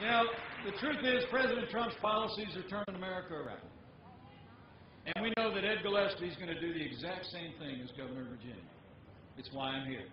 Now the truth is, President Trump's policies are turning America around. And we know that Ed Gillespie is going to do the exact same thing as Governor of Virginia. It's why I'm here.